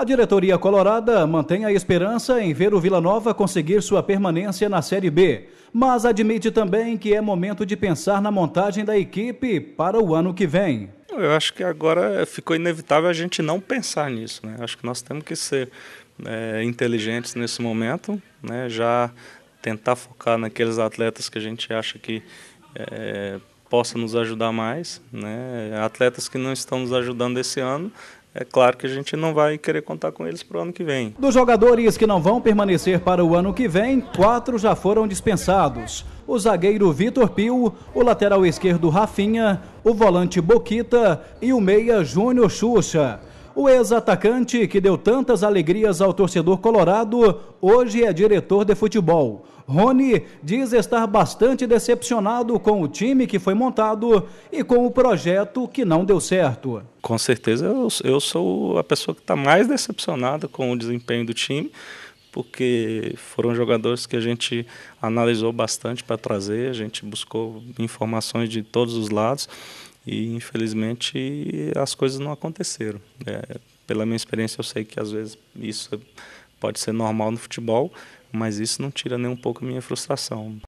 A diretoria colorada mantém a esperança em ver o Vila Nova conseguir sua permanência na Série B, mas admite também que é momento de pensar na montagem da equipe para o ano que vem. Eu acho que agora ficou inevitável a gente não pensar nisso. Né? Acho que nós temos que ser é, inteligentes nesse momento, né? já tentar focar naqueles atletas que a gente acha que é, possa nos ajudar mais. Né? Atletas que não estão nos ajudando esse ano, é claro que a gente não vai querer contar com eles para o ano que vem. Dos jogadores que não vão permanecer para o ano que vem, quatro já foram dispensados. O zagueiro Vitor Pio, o lateral esquerdo Rafinha, o volante Boquita e o meia Júnior Xuxa. O ex-atacante que deu tantas alegrias ao torcedor colorado, hoje é diretor de futebol. Rony diz estar bastante decepcionado com o time que foi montado e com o projeto que não deu certo. Com certeza eu, eu sou a pessoa que está mais decepcionada com o desempenho do time, porque foram jogadores que a gente analisou bastante para trazer, a gente buscou informações de todos os lados e infelizmente as coisas não aconteceram. É, pela minha experiência eu sei que às vezes isso pode ser normal no futebol, mas isso não tira nem um pouco a minha frustração.